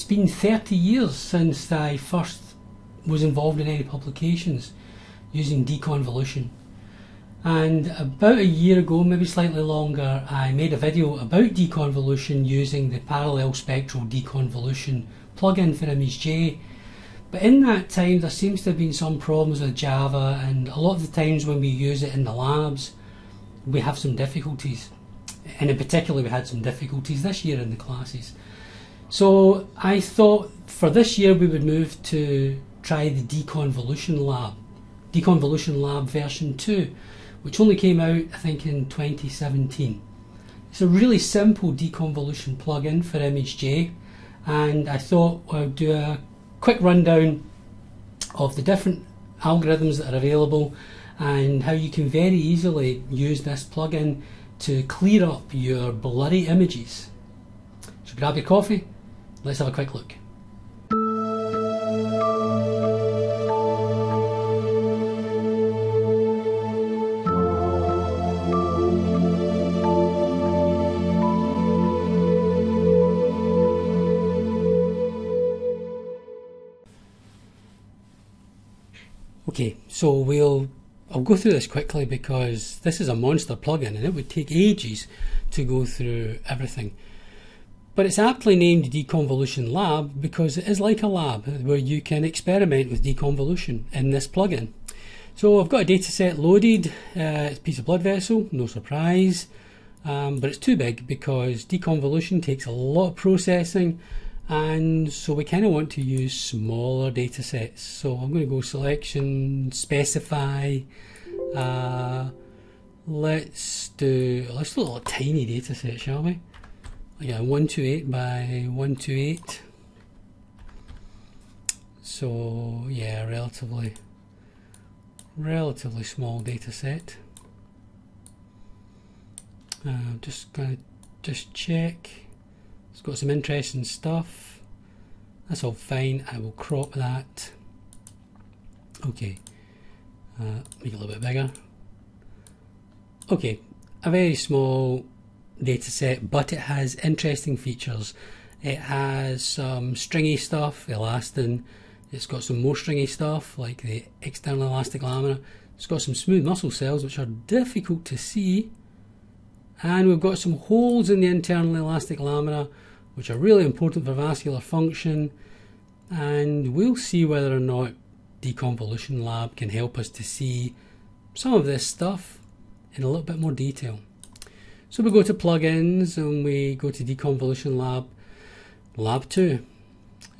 it's been 30 years since I first was involved in any publications using deconvolution. And about a year ago, maybe slightly longer, I made a video about deconvolution using the parallel spectral deconvolution plugin for ImageJ. But in that time, there seems to have been some problems with Java, and a lot of the times when we use it in the labs, we have some difficulties. And in particular, we had some difficulties this year in the classes. So I thought for this year we would move to try the Deconvolution Lab, Deconvolution Lab version 2 which only came out, I think, in 2017. It's a really simple deconvolution plugin for ImageJ, and I thought I'd do a quick rundown of the different algorithms that are available and how you can very easily use this plugin to clear up your blurry images. So grab your coffee, let's have a quick look. Okay, so we'll I'll go through this quickly because this is a monster plugin and it would take ages to go through everything. But it's aptly named Deconvolution Lab because it is like a lab where you can experiment with deconvolution in this plugin. So I've got a dataset loaded, uh, it's a piece of blood vessel, no surprise, um, but it's too big because deconvolution takes a lot of processing and so we kind of want to use smaller data sets so I'm going to go selection specify uh, let's do let's do a little tiny data set shall we yeah 128 by 128 so yeah relatively relatively small data set uh, just gonna just check it's got some interesting stuff. That's all fine. I will crop that. Okay. Uh, make it a little bit bigger. Okay. A very small data set, but it has interesting features. It has some stringy stuff, elastin. It's got some more stringy stuff, like the external elastic lamina. It's got some smooth muscle cells, which are difficult to see. And we've got some holes in the internal elastic lamina, which are really important for vascular function. And we'll see whether or not Deconvolution Lab can help us to see some of this stuff in a little bit more detail. So we go to plugins and we go to Deconvolution Lab, Lab 2.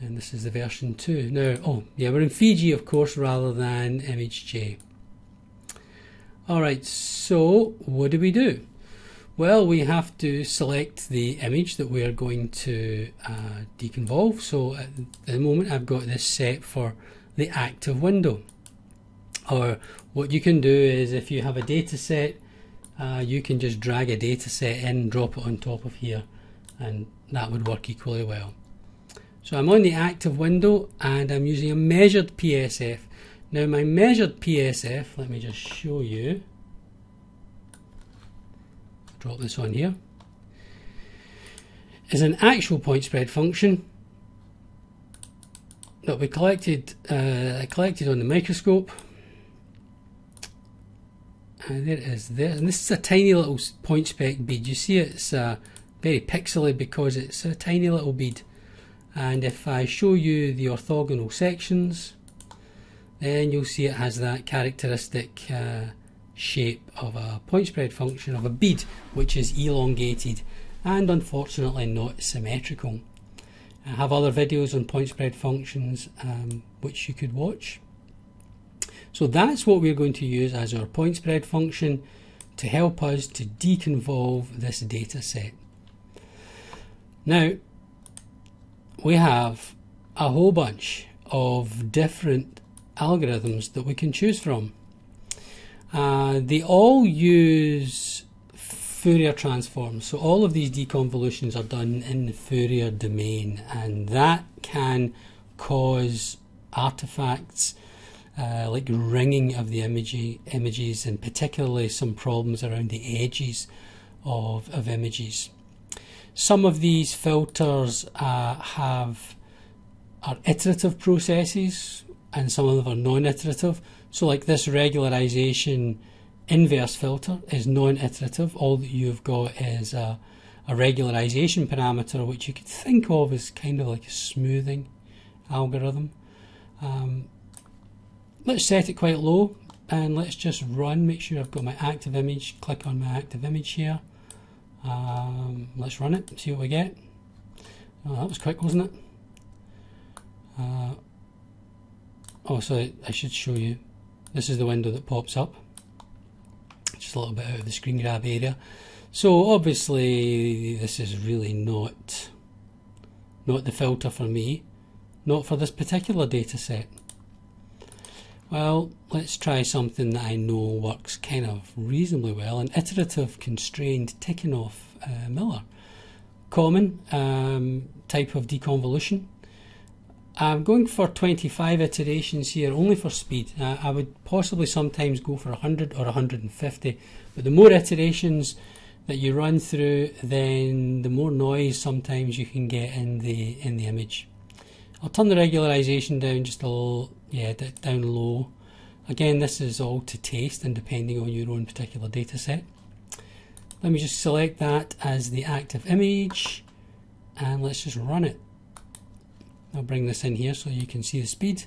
And this is the version 2. Now, oh, yeah, we're in Fiji, of course, rather than ImageJ. Alright, so what do we do? Well, we have to select the image that we are going to uh, deconvolve. So at the moment I've got this set for the active window. Or what you can do is if you have a data set, uh, you can just drag a data set in, and drop it on top of here, and that would work equally well. So I'm on the active window and I'm using a measured PSF. Now my measured PSF, let me just show you drop this on here, is an actual point spread function that we collected uh, collected on the microscope. And there it is there. And this is a tiny little point spread bead. You see it's uh, very pixely because it's a tiny little bead. And if I show you the orthogonal sections, then you'll see it has that characteristic uh, shape of a point spread function of a bead which is elongated and unfortunately not symmetrical. I have other videos on point spread functions um, which you could watch. So that's what we're going to use as our point spread function to help us to deconvolve this data set. Now we have a whole bunch of different algorithms that we can choose from. Uh, they all use Fourier transforms. So all of these deconvolutions are done in the Fourier domain, and that can cause artifacts uh, like ringing of the image, images, and particularly some problems around the edges of, of images. Some of these filters uh, have are iterative processes and some of them are non-iterative. So like this regularization inverse filter is non-iterative. All that you've got is a, a regularization parameter which you could think of as kind of like a smoothing algorithm. Um, let's set it quite low and let's just run, make sure I've got my active image, click on my active image here. Um, let's run it, see what we get. Oh, that was quick, wasn't it? Uh, oh, so I should show you. This is the window that pops up. Just a little bit out of the screen grab area. So obviously this is really not not the filter for me, not for this particular data set. Well, let's try something that I know works kind of reasonably well, an iterative constrained Tikhonov uh, Miller. Common um, type of deconvolution. I'm going for 25 iterations here only for speed. Uh, I would possibly sometimes go for 100 or 150, but the more iterations that you run through, then the more noise sometimes you can get in the in the image. I'll turn the regularization down just a little, yeah, down low. Again, this is all to taste and depending on your own particular data set. Let me just select that as the active image and let's just run it. I'll bring this in here so you can see the speed.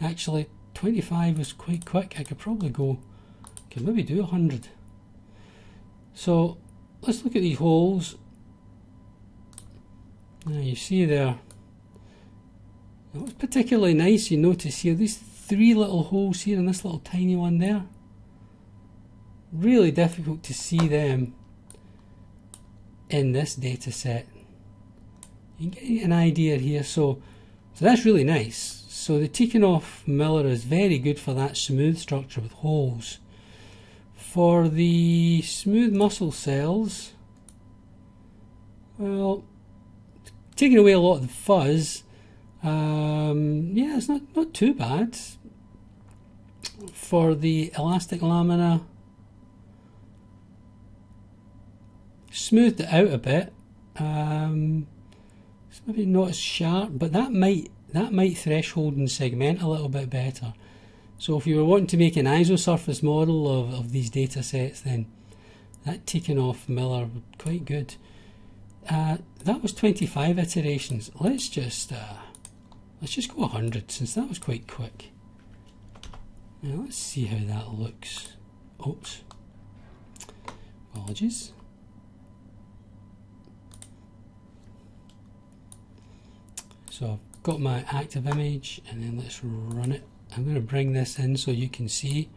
Actually, 25 was quite quick. I could probably go, could maybe do 100. So let's look at these holes now you see there, was particularly nice, you notice here, these three little holes here and this little tiny one there. Really difficult to see them in this data set. You can get an idea here, so, so that's really nice. So the Tikhonov Miller is very good for that smooth structure with holes. For the smooth muscle cells, well, taking away a lot of the fuzz. Um, yeah, it's not, not too bad. For the elastic lamina, smoothed it out a bit. Um, it's maybe not as sharp, but that might that might threshold and segment a little bit better. So if you were wanting to make an isosurface model of, of these data sets, then that Tikhonov Miller would quite good. Uh, that was 25 iterations. Let's just uh, let's just go 100 since that was quite quick. Now let's see how that looks. Oops. Apologies. So I've got my active image and then let's run it. I'm going to bring this in so you can see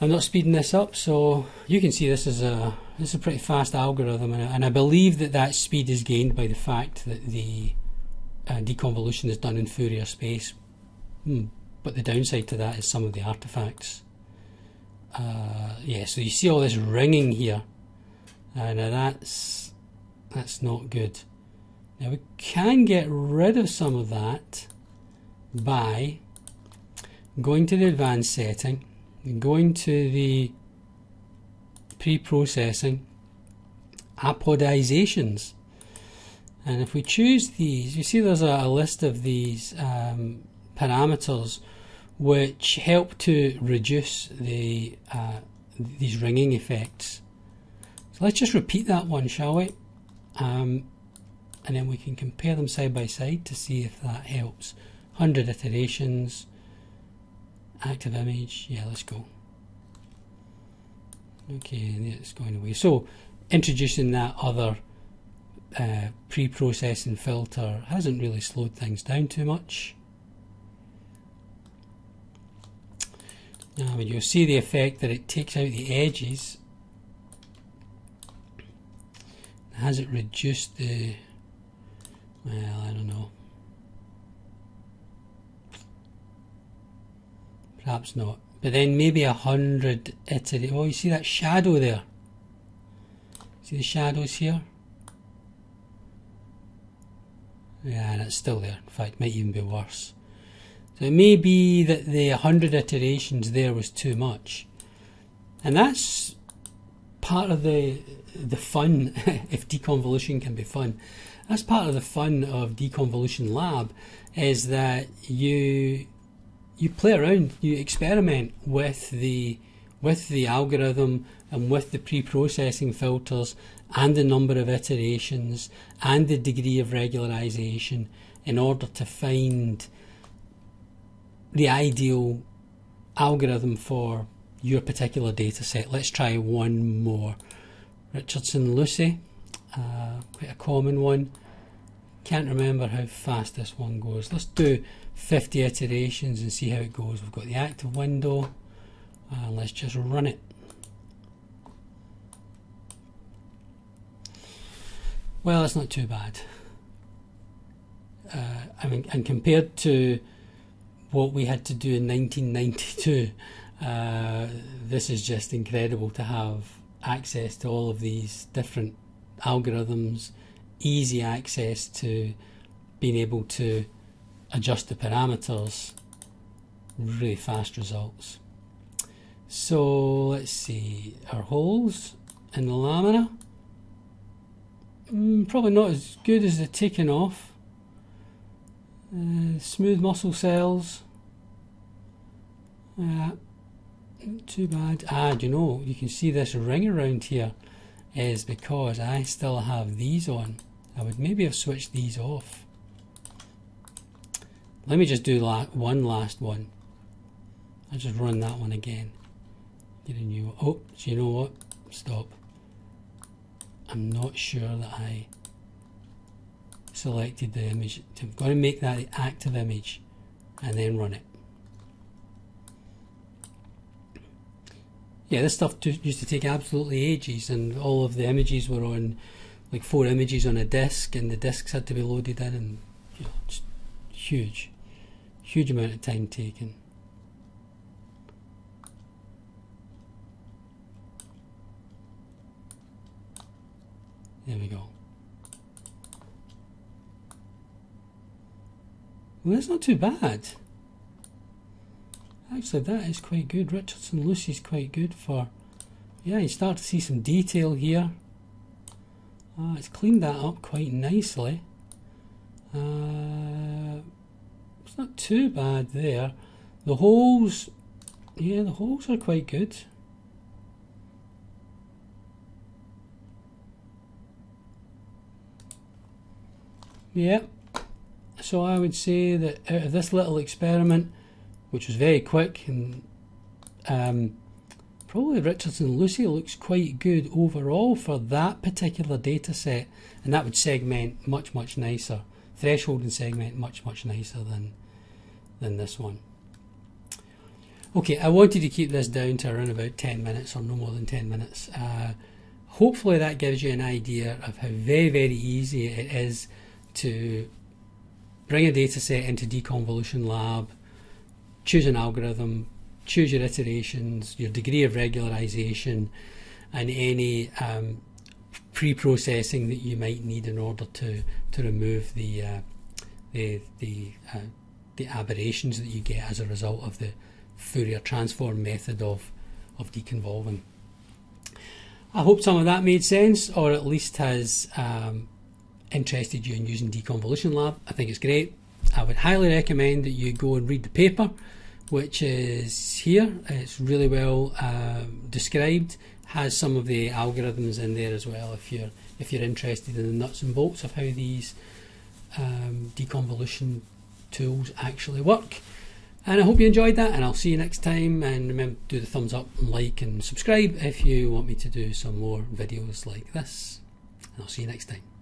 I'm not speeding this up, so you can see this is a this is a pretty fast algorithm, and, and I believe that that speed is gained by the fact that the uh, deconvolution is done in Fourier space. Hmm. But the downside to that is some of the artifacts. Uh, yeah, so you see all this ringing here. Uh, that's that's not good. Now we can get rid of some of that by going to the advanced setting going to the pre-processing apodizations. And if we choose these you see there's a, a list of these um, parameters which help to reduce the uh, these ringing effects. So let's just repeat that one shall we? Um, and then we can compare them side by side to see if that helps. 100 iterations active image. Yeah let's go. Okay it's going away. So introducing that other uh, pre-processing filter hasn't really slowed things down too much. Now you'll see the effect that it takes out the edges has it reduced the well I don't know Perhaps not. But then maybe a hundred iterations. Oh, you see that shadow there? See the shadows here? Yeah, and it's still there. In fact, might even be worse. So it may be that the 100 iterations there was too much. And that's part of the the fun, if deconvolution can be fun. that's part of the fun of Deconvolution Lab is that you you play around, you experiment with the with the algorithm and with the pre-processing filters and the number of iterations and the degree of regularization in order to find the ideal algorithm for your particular data set. Let's try one more. Richardson Lucy, uh, quite a common one. Can't remember how fast this one goes. Let's do 50 iterations and see how it goes. We've got the active window. and let's just run it. Well, it's not too bad. Uh, I mean, and compared to what we had to do in 1992, uh, this is just incredible to have access to all of these different algorithms, easy access to being able to adjust the parameters, really fast results. So let's see, our holes in the lamina, mm, probably not as good as the Tikhonov. Uh, smooth muscle cells, uh, too bad. Ah, you know, you can see this ring around here is because I still have these on. I would maybe have switched these off. Let me just do la one last one. I'll just run that one again. Get a new one. Oh, so you know what? Stop. I'm not sure that I selected the image. I'm going to make that the active image and then run it. yeah, this stuff used to take absolutely ages, and all of the images were on like four images on a disk, and the disks had to be loaded in, and huge, huge amount of time taken. There we go. Well, that's not too bad. Actually, that is quite good. Richardson Lucy's quite good for. Yeah, you start to see some detail here. Uh, it's cleaned that up quite nicely. Uh, it's not too bad there. The holes, yeah, the holes are quite good. Yeah, so I would say that out of this little experiment, which was very quick and um, probably Richardson Lucy looks quite good overall for that particular data set and that would segment much much nicer threshold and segment much much nicer than than this one. Okay I wanted to keep this down to around about 10 minutes or no more than 10 minutes. Uh, hopefully that gives you an idea of how very very easy it is to bring a data set into Deconvolution Lab choose an algorithm, choose your iterations, your degree of regularization, and any um, pre-processing that you might need in order to to remove the uh, the the, uh, the aberrations that you get as a result of the Fourier transform method of of deconvolving. I hope some of that made sense, or at least has um, interested you in using Deconvolution Lab. I think it's great. I would highly recommend that you go and read the paper which is here. It's really well um, described. Has some of the algorithms in there as well. If you're if you're interested in the nuts and bolts of how these um, deconvolution tools actually work. And I hope you enjoyed that, and I'll see you next time. And remember, do the thumbs up, and like, and subscribe if you want me to do some more videos like this. And I'll see you next time.